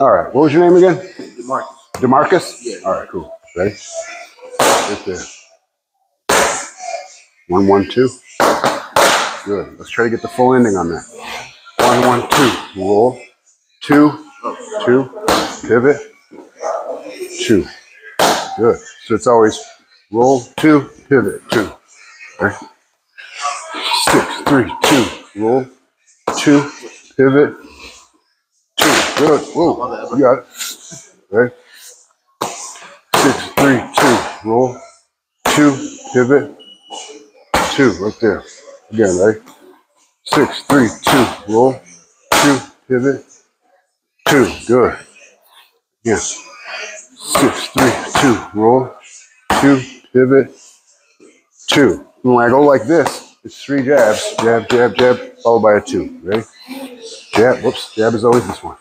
All right. What was your name again? Jamarcus. Demarcus? Yeah. All right, cool. Ready? Right there. One, one, two. Good. Let's try to get the full ending on that. One, one, two. Roll. Two, two. Pivot. Two. Good. So it's always roll, two, pivot, two. Okay. Six, three, two. Roll, two, pivot. Good. Whoa. You got it. Right? Six, three, two. Roll. Two. Pivot. Two. Right there. Again, right? Six, three, two. Roll. Two. Pivot. Two. Good. Again. Six, three, two. Roll. Two. Pivot. Two. And when I go like this, it's three jabs. Jab, jab, jab, followed by a two. Ready? Jab. Whoops. Jab is always this one.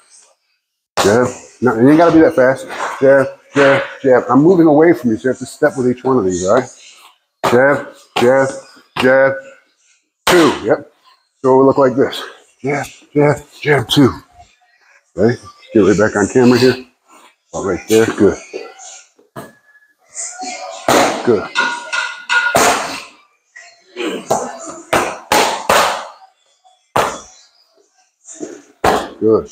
Jab. No, you ain't gotta be that fast. Jab, jab, jab. I'm moving away from you, so you have to step with each one of these, all right? Jab, jab, jab, two. Yep. So it will look like this. Jab, jab, jab, two. Ready? Get right back on camera here. All right there. Good. Good. Good.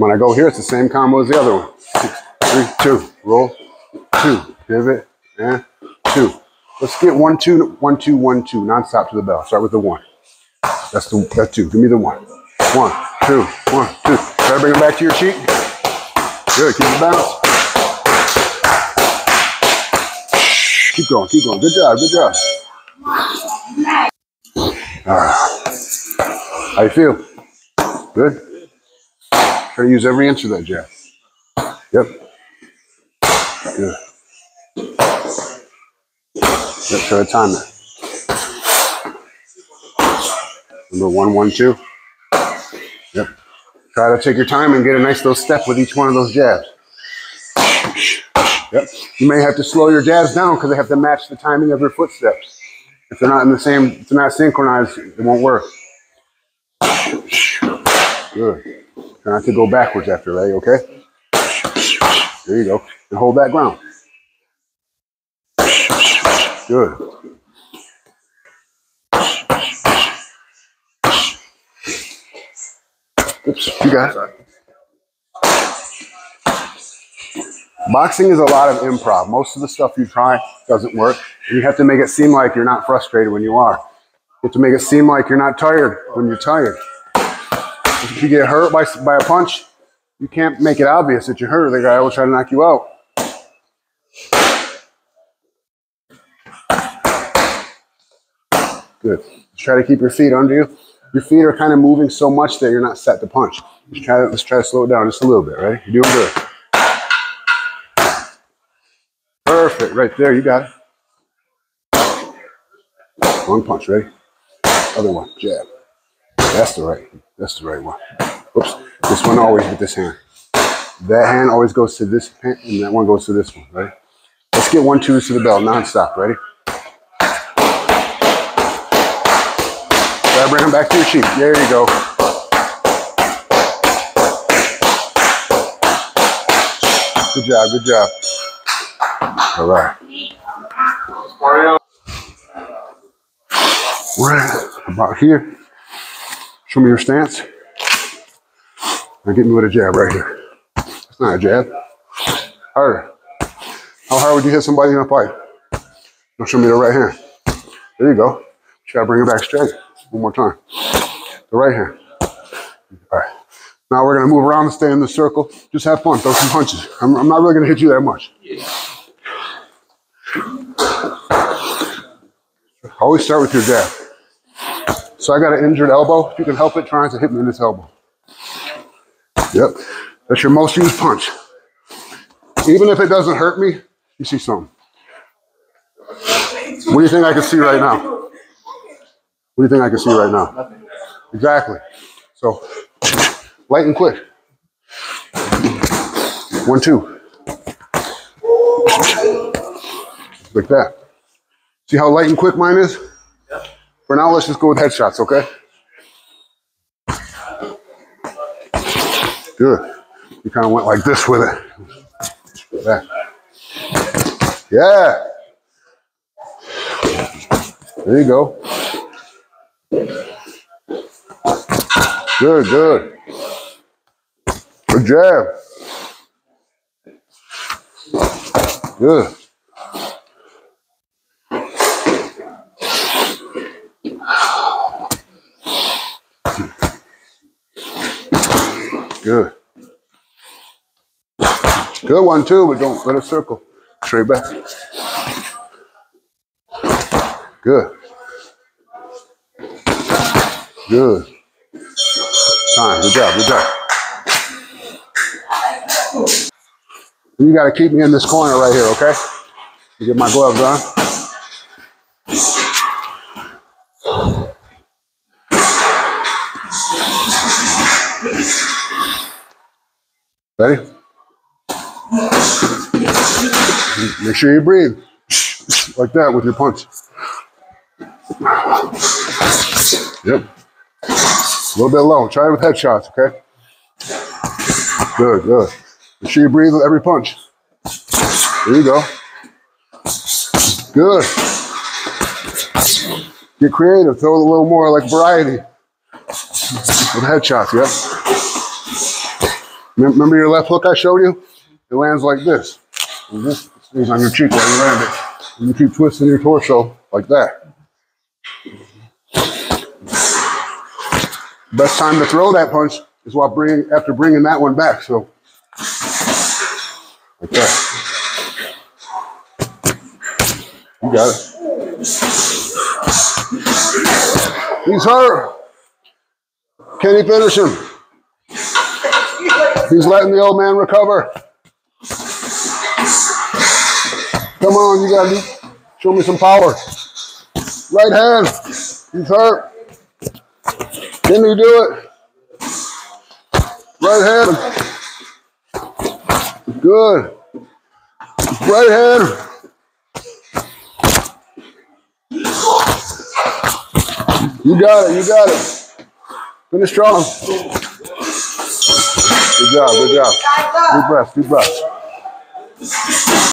When I go here, it's the same combo as the other one. Six, three, two. Roll. Two. Pivot. And two. Let's get one, two, one, two, one, two. Non-stop to the bell. Start with the one. That's the that's two. Give me the one. One, two, one, two. Try to bring it back to your cheek. Good. Keep it balanced. Keep going. Keep going. Good job. Good job. All right. How you feel? Good. Try to use every inch of that jab. Yep. Good. Yep. Try to time that. Number one, one, two. Yep. Try to take your time and get a nice little step with each one of those jabs. Yep. You may have to slow your jabs down because they have to match the timing of your footsteps. If they're not in the same, if they're not synchronized, it won't work. Good. Try not to go backwards after, right? Okay? There you go. And hold that ground. Good. Oops, you got it. Boxing is a lot of improv. Most of the stuff you try doesn't work. And you have to make it seem like you're not frustrated when you are. You have to make it seem like you're not tired when you're tired. If you get hurt by, by a punch, you can't make it obvious that you're hurt. The guy will try to knock you out. Good. Just try to keep your feet under you. Your feet are kind of moving so much that you're not set to punch. Just try to, let's try to slow it down just a little bit, right? You're doing good. Perfect. Right there. You got it. One punch. Ready? Other one. Jab. That's the right. That's the right one. Oops. This one always with this hand. That hand always goes to this hand, and that one goes to this one, right? Let's get one, two to the bell, non-stop. Ready? To bring them back to your cheek. There you go. Good job, good job. All right. We're about here. Show me your stance. Now get me with a jab right here. It's not a jab. Harder. How hard would you hit somebody in a fight? Now show me the right hand. There you go. Try to bring it back straight. One more time. The right hand. All right. Now we're gonna move around and stay in the circle. Just have fun. Throw some punches. I'm, I'm not really gonna hit you that much. Always start with your jab. So I got an injured elbow. If you can help it, trying to hit me in this elbow. Yep. That's your most used punch. Even if it doesn't hurt me, you see something. What do you think I can see right now? What do you think I can see right now? Exactly. So light and quick. One, two. Like that. See how light and quick mine is? For now, let's just go with headshots, okay? Good. You kind of went like this with it. Yeah. Yeah. There you go. Good, good. Good jab. Good. Good. Good one too, but don't let it circle. Straight back. Good. Good. Time. Good job. Good job. You got to keep me in this corner right here, okay? You get my gloves on. Ready? Make sure you breathe like that with your punch. Yep. A little bit low. Try it with headshots, okay? Good, good. Make sure you breathe with every punch. There you go. Good. Get creative. Throw a little more like variety. With headshots, yep. Remember your left hook I showed you? It lands like this. And this stays on your cheek while you land it. And you keep twisting your torso like that. Best time to throw that punch is while bringing after bringing that one back. So like that. You got it. He's hurt. Can he finish him? He's letting the old man recover. Come on, you gotta show me some power. Right hand. He's hurt. Can you do it? Right hand. Good. Right hand. You got it. You got it. Finish strong. Good job. Good job. Deep breath. Deep breath.